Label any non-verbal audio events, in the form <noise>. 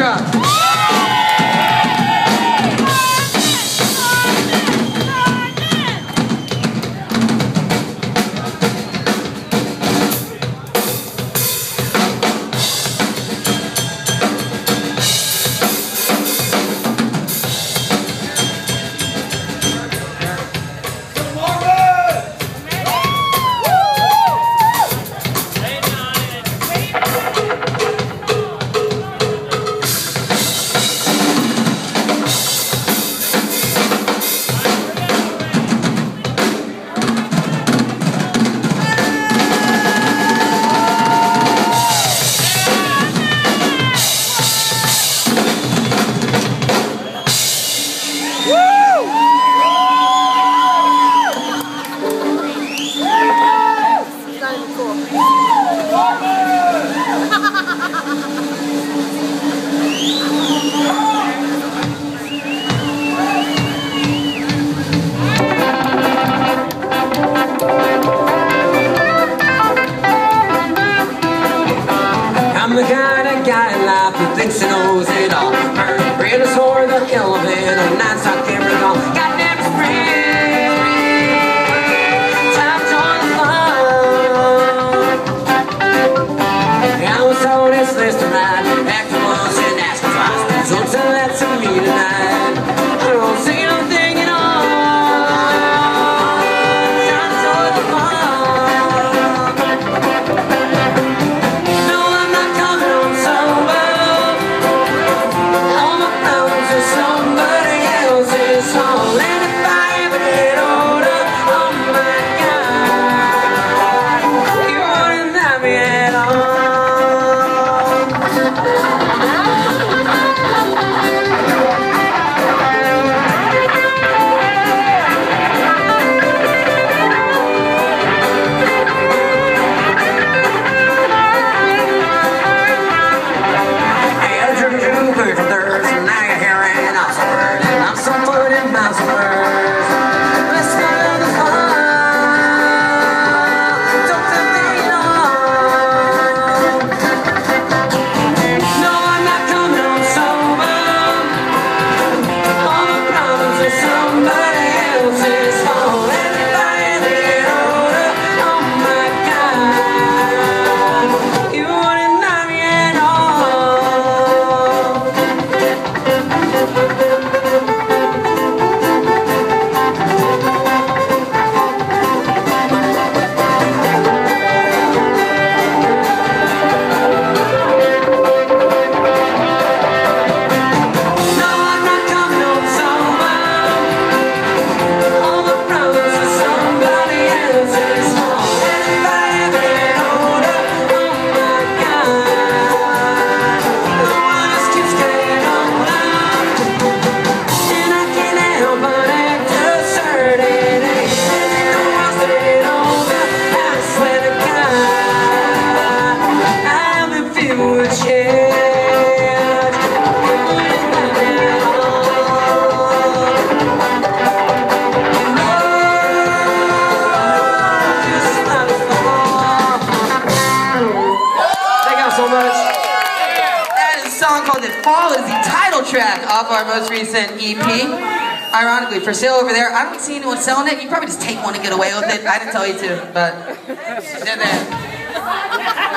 já. guy in life who thinks he knows it all. Burn, ran a sword, the elevator, nine-sock camera gone. Song Fall is the title track off our most recent EP. Ironically, for sale over there. I don't see anyone selling it. You probably just take one and get away with it. I didn't tell you to, but. <laughs>